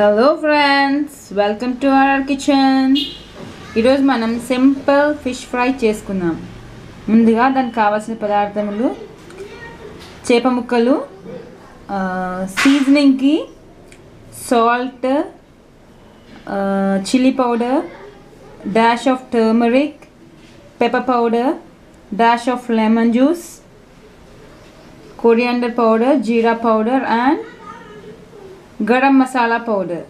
Hello friends welcome to our kitchen ఈరోజు మనం simple fish fry చేసుకుందాం. ముందుగా దానికి కావాల్సిన పదార్థములు చేప ముక్కలు సీజనింగ్కి salt chilli powder dash of turmeric pepper powder dash of lemon juice coriander powder jeera powder and garam masala powder.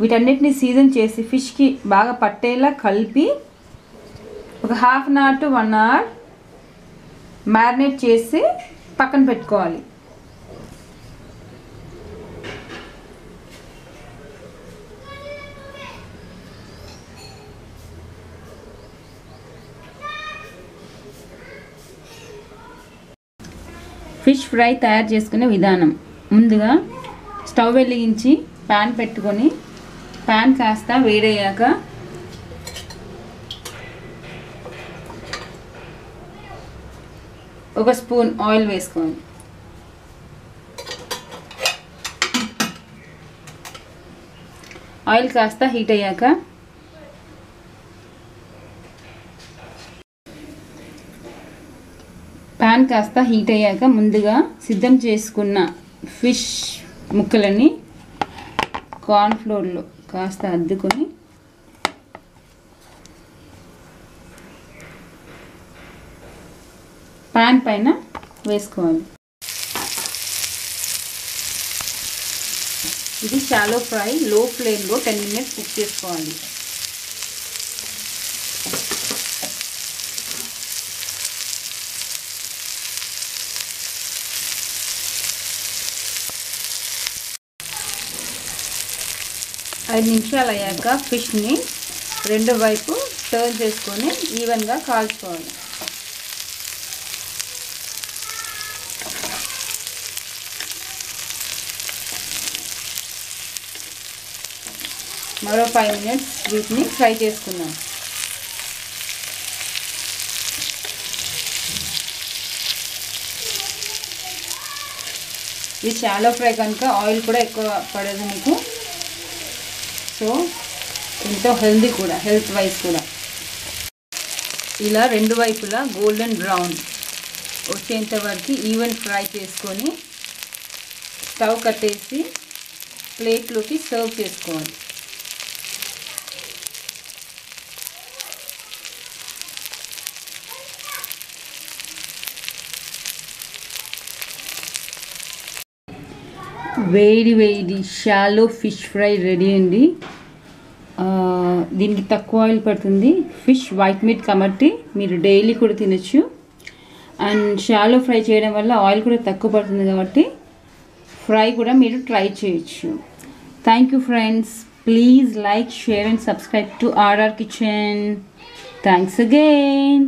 వీటన్నిటిని సీజన్ చేసి ఫిష్కి బాగా పట్టేలా కలిపి ఒక half an hour to one hour marinate చేసి పక్కన పెట్టుకోవాలి. ఫిష్ ఫ్రై తయారు చేసుకునే విధానం. ముందుగా స్టవ్ వెలిగించి ప్యాన్ పెట్టుకొని ప్యాన్ కాస్త వేడయ్యాక ఒక స్పూన్ ఆయిల్ వేసుకోండి ఆయిల్ కాస్త హీట్ అయ్యాక పాన్ కాస్త హీట్ అయ్యాక ముందుగా సిద్ధం చేసుకున్న ఫిష్ ముక్కలని కార్న్ఫ్లోర్లో కాస్త అద్దుకొని పాన్ పైన వేసుకోవాలి. ఇది షాలో ఫ్రై లో ఫ్లేమ్లో టెన్ మినిట్స్ కుక్ చేసుకోవాలి. ఐదు నిమిషాలు అయ్యాక ఫిష్ని రెండు వైపు టర్న్ చేసుకొని ఈవెన్గా కాల్చుకోవాలి. మరో ఫైవ్ మినిట్స్ వీటిని ఫ్రై చేసుకుందాం. ఇది షాలో ఫ్రై కనుక ఆయిల్ కూడా ఎక్కువ పడదు మీకు. సో ఎంతో హెల్దీ కూడా హెల్త్ వైజ్ కూడా. ఇలా రెండు వైపులా గోల్డెన్ బ్రౌన్ వచ్చేంత వరకు ఈవెన్ ఫ్రై చేసుకొని స్టవ్ కట్టేసి ప్లేట్లోకి సర్వ్ చేసుకోవాలి. వేడి వేడి షాలో ఫిష్ ఫ్రై రెడీ అండి. దీనికి తక్కువ ఆయిల్ పడుతుంది. ఫిష్ వైట్ మీట్ కాబట్టి మీరు డైలీ కూడా తినచ్చు. అండ్ షాలో ఫ్రై చేయడం వల్ల ఆయిల్ కూడా తక్కువ పడుతుంది కాబట్టి ఫ్రై కూడా మీరు ట్రై చేయొచ్చు. Thank you friends please like share and subscribe to RR kitchen thanks again